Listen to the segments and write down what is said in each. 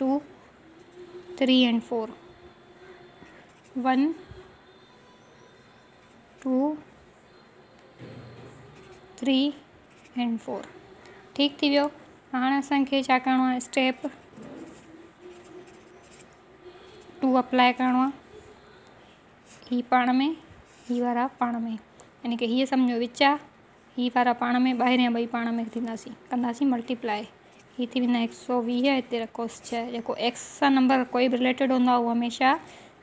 two three and four one two three and four ठीक थी वियो? हाणे असांखे छा करिणो स्टेप टू अप्लाए करिणो आहे ही पाण में ही वारा पाण में. यानी की हीअ सम्झो विच आहे ही वारा पाण में ॿाहिरियाँ ॿई पाण में थींदासीं कंदासीं मल्टीप्लाए ही थी वेंदा हिकु सौ वीह हिते रखोसि छह जेको एक्स सां नंबर कोई बि रिलेटेड हूंदो आहे उहो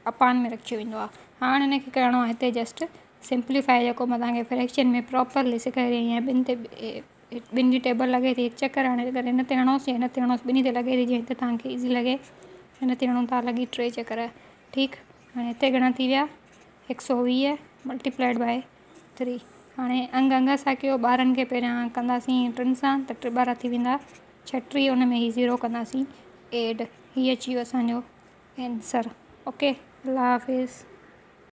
अपान में रखियो वेंदो आहे हाणे हिनखे करिणो जस्ट सिंप्लीफाई जेको माँ फ्रैक्शन में प्रॉपरली सेखारे रही आहियाँ ॿिनि ते ॿिनि टेबल लॻे थी चकर हाणे अगरि हिन ते हणोसि हिन ते हणोसि ॿिनी ते लॻे थी, जीअं हिते ईज़ी लॻे हिन ते हणूं था टे चकर ठीकु? हाणे हिते घणा थी विया? हिकु सौ वीह मल्टीप्लाइड बाए थ्री हाणे अंग अंग सां कयो, ॿारनि खे पहिरियाँ कंदासीं टिनि टे ॿारहं थी वेंदा। छटीह ही ज़ीरो कंदासीं। एड हीअ अची वियो असांजो एंसर ओके अल्लाह हाफ़िज़